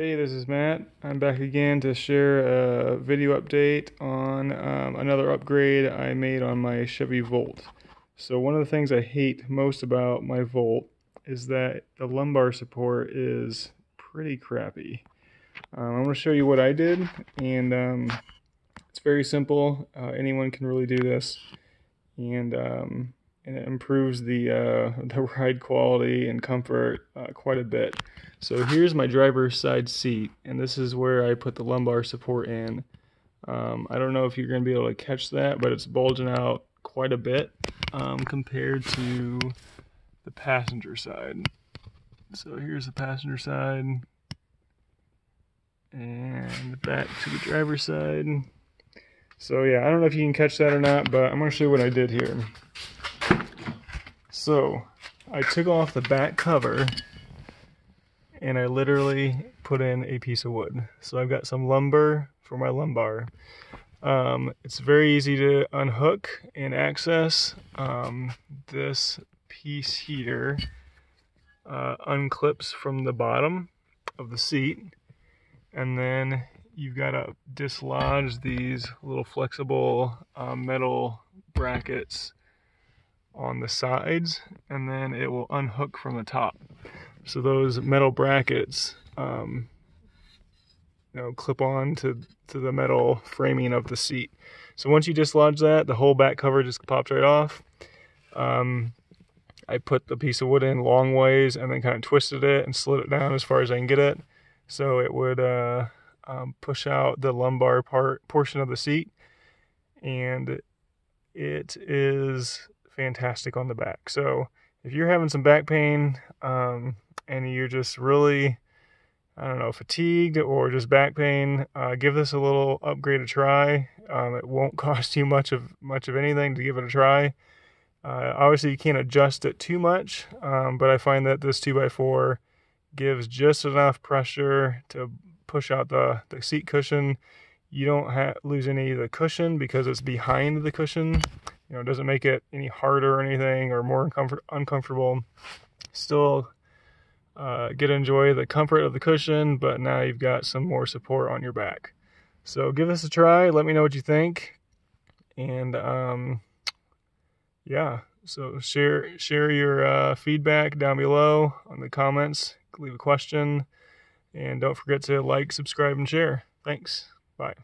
Hey, this is Matt. I'm back again to share a video update on um, another upgrade I made on my Chevy Volt. So one of the things I hate most about my Volt is that the lumbar support is pretty crappy. Um, I'm going to show you what I did, and um, it's very simple. Uh, anyone can really do this, and um, and it improves the uh, the ride quality and comfort uh, quite a bit. So here's my driver's side seat, and this is where I put the lumbar support in. Um, I don't know if you're going to be able to catch that, but it's bulging out quite a bit um, compared to the passenger side. So here's the passenger side, and back to the driver's side. So yeah, I don't know if you can catch that or not, but I'm going to show you what I did here. So I took off the back cover and I literally put in a piece of wood. So I've got some lumber for my lumbar. Um, it's very easy to unhook and access. Um, this piece here uh, unclips from the bottom of the seat and then you've got to dislodge these little flexible uh, metal brackets on the sides and then it will unhook from the top. So those metal brackets, um, you know, clip on to, to the metal framing of the seat. So once you dislodge that, the whole back cover just pops right off. Um, I put the piece of wood in long ways and then kind of twisted it and slid it down as far as I can get it. So it would uh, um, push out the lumbar part portion of the seat. And it is fantastic on the back. So if you're having some back pain um, and you're just really, I don't know, fatigued or just back pain, uh, give this a little upgrade a try. Um, it won't cost you much of much of anything to give it a try. Uh, obviously, you can't adjust it too much, um, but I find that this 2x4 gives just enough pressure to push out the, the seat cushion. You don't ha- lose any of the cushion because it's behind the cushion you know, doesn't make it any harder or anything or more uncomfort- uncomfortable. Still uh, get to enjoy the comfort of the cushion, but now you've got some more support on your back. So give this a try. Let me know what you think. And um, yeah, so share share your uh, feedback down below on the comments. Leave a question, and don't forget to like, subscribe, and share. Thanks. Bye.